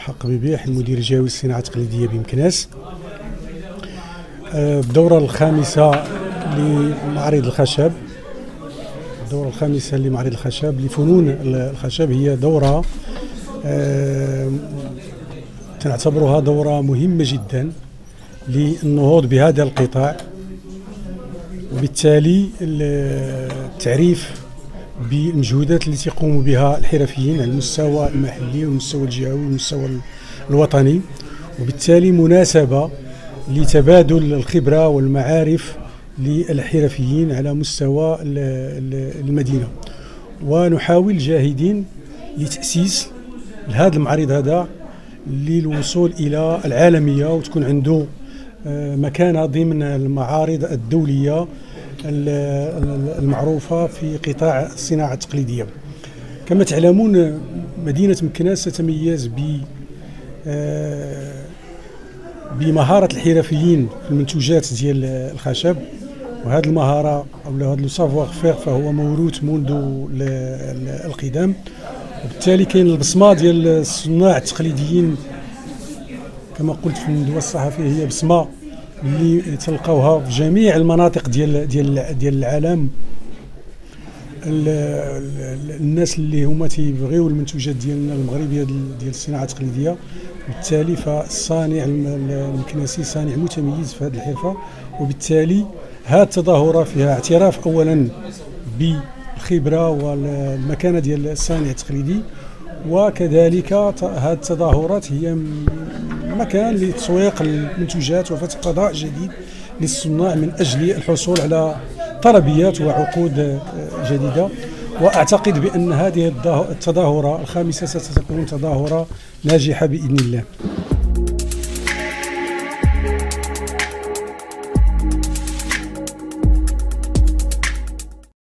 حق ببيح المدير الجهوي للصناعه التقليديه بمكناس آه، الدورة الخامسة لمعرض الخشب. الدورة الخامسة لمعرض الخشب لفنون الخشب هي دورة آه، تنعتبرها دورة مهمة جدا للنهوض بهذا القطاع. وبالتالي التعريف بالمجهودات التي يقوم بها الحرفيين على المستوى المحلي والمستوى الجهوي والمستوى الوطني. وبالتالي مناسبة لتبادل الخبرة والمعارف للحرفيين على مستوى المدينة. ونحاول جاهدين لتأسيس هذا المعرض هذا للوصول إلى العالمية وتكون عنده آه، مكانة ضمن المعارض الدولية المعروفة في قطاع الصناعة التقليدية. كما تعلمون مدينة مكناس تتميز ب آه، بمهارة الحرفيين في المنتوجات ديال الخشب. وهذه المهارة أو هذا لو سافوار فير فهو موروث منذ القدام. وبالتالي كاين البصمة ديال الصناع التقليديين. كما قلت في الندوة الصحفية هي بصمة اللي تلقاوها في جميع المناطق ديال ديال ديال العالم. الناس اللي هما تيبغيو المنتوجات ديالنا المغربية ديال الصناعة التقليدية بالتالي فالصانع المكنسي صانع متميز في هذه الحرفة وبالتالي هذه التظاهرة فيها اعتراف اولا بالخبرة والمكانة ديال الصانع التقليدي وكذلك هذه التظاهرات هي مكان لتسويق المنتوجات وفتح فضاء جديد للصناع من أجل الحصول على طلبيات وعقود جديدة. وأعتقد بأن هذه التظاهرة الخامسة ستكون تظاهرة ناجحة بإذن الله.